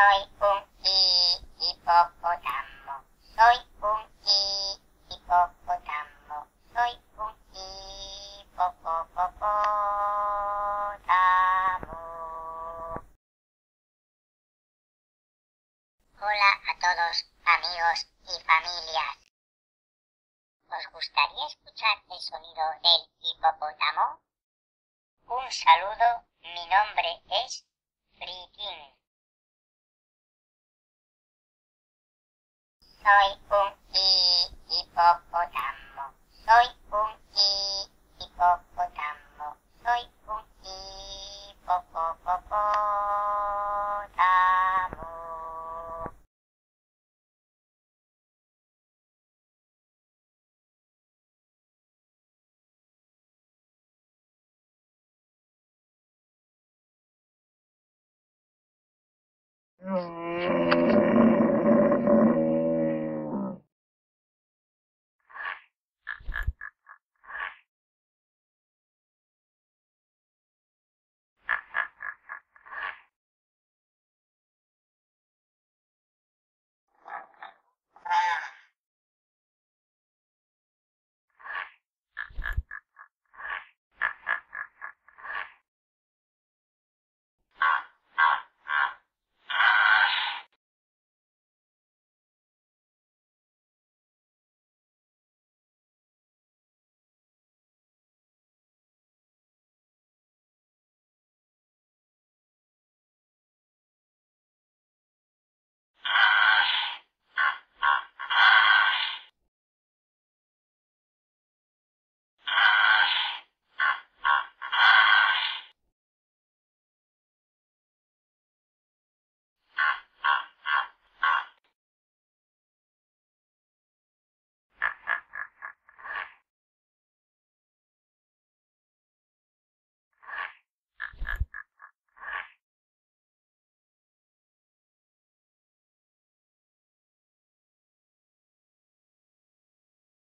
Soy un hi- hipopótamo. Soy un hi- hipopótamo. Soy un hipopótamo. Hola a todos, amigos y familias. ¿Os gustaría escuchar el sonido del hipopótamo? Un saludo, mi nombre es Fritín. Soy un hi- hipopótamo. Soy un hi- hipopótamo. Soy un hipopótamo. Mm.